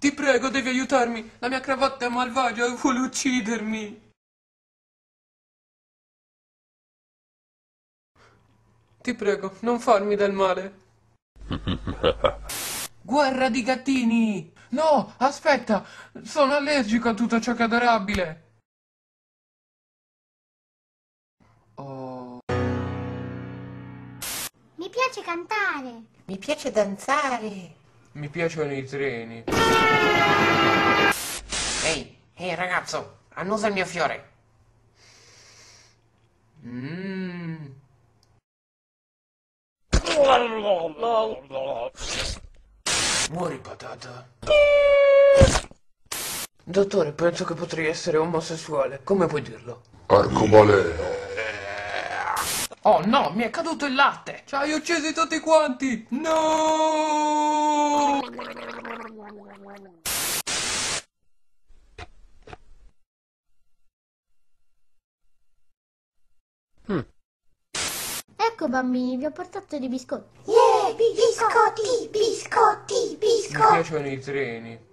Ti prego, devi aiutarmi. La mia cravatta è malvagia e vuole uccidermi. Ti prego, non farmi del male. Guerra di gattini! No, aspetta! Sono allergico a tutto ciò che è adorabile. Oh. Mi piace cantare. Mi piace danzare. Mi piacciono i treni. Ehi, ehi ragazzo, annusa il mio fiore. Mmm. Muori patata. Dottore, penso che potrei essere omosessuale. Come puoi dirlo? Arcobaleno. Oh no, mi è caduto il latte! Ci hai uccisi tutti quanti! No! Ecco bambini, vi ho portato dei biscotti. Yeah, biscotti, biscotti, Mi biscotti. piacciono i treni.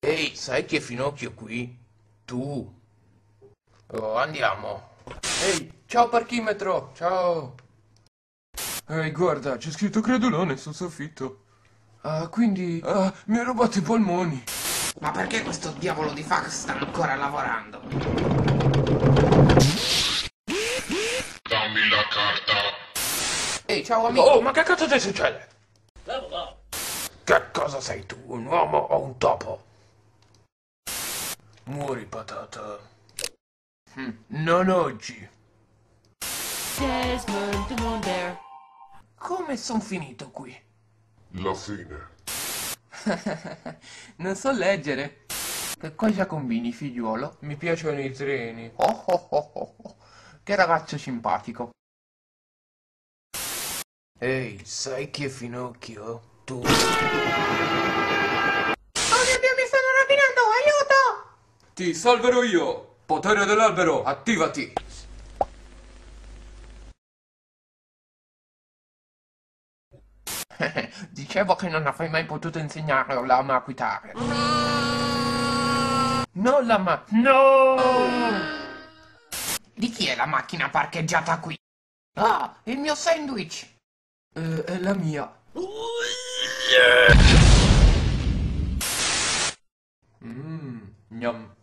Ehi, sai che Finocchio qui? Tu. Oh, andiamo. Ehi, ciao parchimetro, ciao. Ehi, guarda, c'è scritto credulone sul soffitto. Ah, quindi... Ah, mi hai rubato i polmoni. Ma perché questo diavolo di fax sta ancora lavorando? Dammi la carta. Ehi, ciao amico. Oh, ma che cazzo ti succede? Che cosa sei tu, un uomo o un topo? Muori, patata. Non oggi. Come son finito qui? La fine. Non so leggere. Che cosa combini, figliuolo? Mi piacciono i treni. Oh oh oh oh. oh. Che ragazzo simpatico. Ehi, sai chi è Finocchio? Tu. Oh mio Dio, mi stanno rapinando, aiuto! Ti salverò io! Potere dell'albero, attivati! Dicevo che non avrei mai potuto insegnare all'ama a guidare. No, lama, no! Di chi è la macchina parcheggiata qui? Ah, il mio sandwich! Eh, è la mia. Mmm, gnam.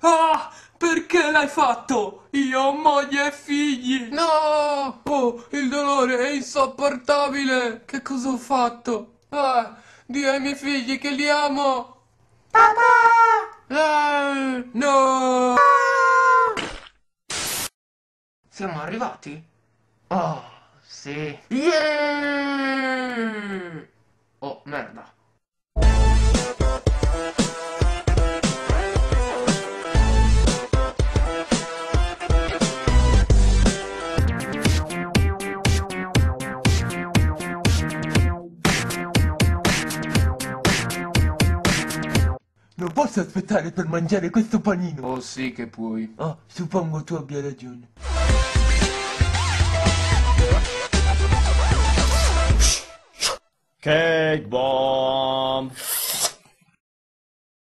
Ah, perché l'hai fatto? Io ho moglie e figli. No! Oh, il dolore è insopportabile. Che cosa ho fatto? Ah, Dio ai miei figli che li amo. Papà! Eh, no! Siamo arrivati? Oh, sì. Yeah! Posso aspettare per mangiare questo panino. Oh, sì che puoi. Ah, suppongo tu abbia ragione. Cake bomb.